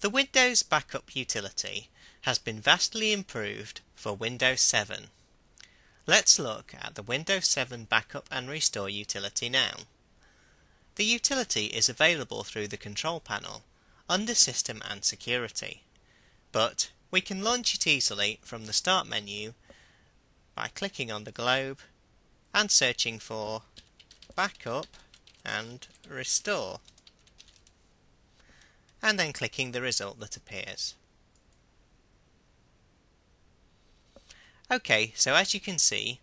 The Windows Backup utility has been vastly improved for Windows 7. Let's look at the Windows 7 Backup and Restore utility now. The utility is available through the control panel under System and Security, but we can launch it easily from the Start menu by clicking on the globe and searching for Backup and Restore and then clicking the result that appears. OK, so as you can see,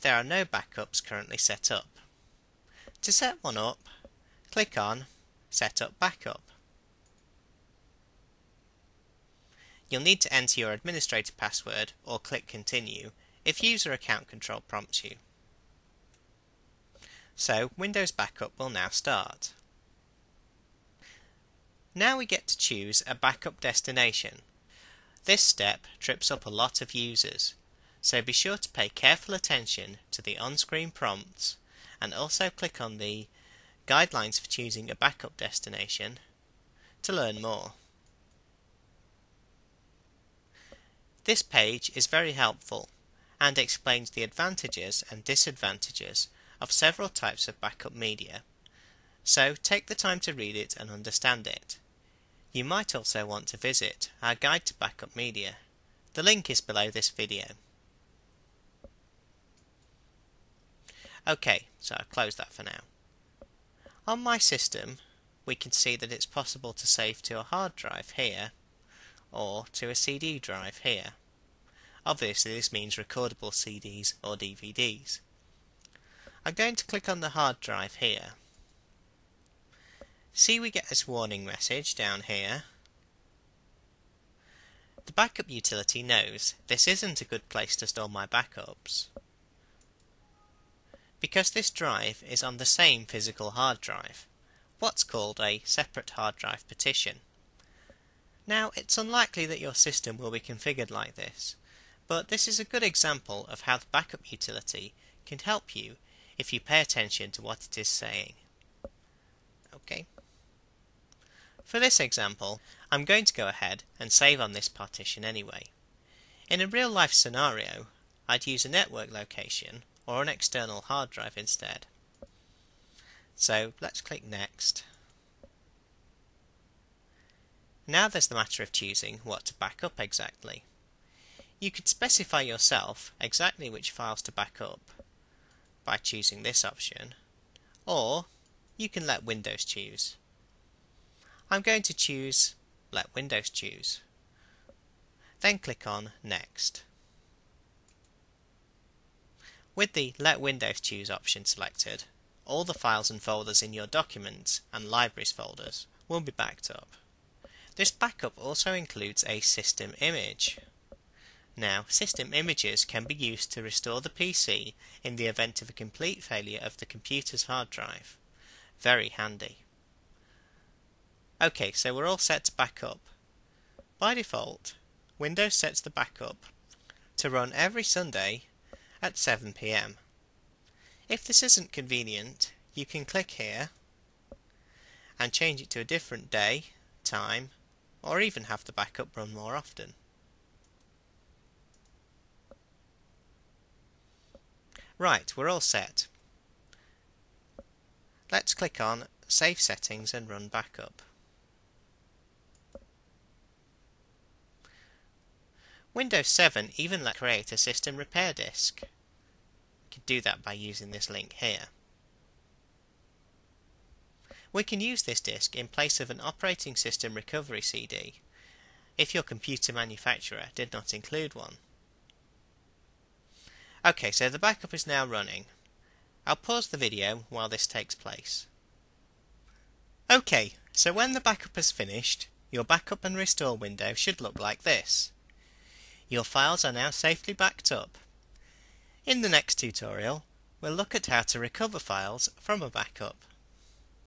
there are no backups currently set up. To set one up, click on Set up Backup. You'll need to enter your administrator password or click Continue if User Account Control prompts you. So Windows Backup will now start. Now we get to choose a backup destination. This step trips up a lot of users, so be sure to pay careful attention to the on-screen prompts and also click on the Guidelines for choosing a backup destination to learn more. This page is very helpful and explains the advantages and disadvantages of several types of backup media, so take the time to read it and understand it. You might also want to visit our guide to backup media. The link is below this video. Okay, so I'll close that for now. On my system, we can see that it's possible to save to a hard drive here, or to a CD drive here. Obviously this means recordable CDs or DVDs. I'm going to click on the hard drive here See we get this warning message down here. The backup utility knows this isn't a good place to store my backups because this drive is on the same physical hard drive, what's called a separate hard drive partition. Now it's unlikely that your system will be configured like this, but this is a good example of how the backup utility can help you if you pay attention to what it is saying. Okay. For this example, I'm going to go ahead and save on this partition anyway. In a real life scenario, I'd use a network location or an external hard drive instead. So let's click Next. Now there's the matter of choosing what to back up exactly. You could specify yourself exactly which files to back up by choosing this option, or you can let Windows choose. I'm going to choose Let Windows choose. Then click on Next. With the Let Windows choose option selected, all the files and folders in your Documents and Libraries folders will be backed up. This backup also includes a system image. Now, system images can be used to restore the PC in the event of a complete failure of the computer's hard drive. Very handy. Okay, so we're all set to back up. By default, Windows sets the backup to run every Sunday at 7 pm. If this isn't convenient, you can click here and change it to a different day, time, or even have the backup run more often. Right, we're all set. Let's click on Save Settings and Run Backup. Windows 7 even let create a system repair disk. You can do that by using this link here. We can use this disk in place of an operating system recovery CD if your computer manufacturer did not include one. Okay, so the backup is now running. I'll pause the video while this takes place. Okay, so when the backup is finished, your backup and restore window should look like this. Your files are now safely backed up. In the next tutorial, we'll look at how to recover files from a backup.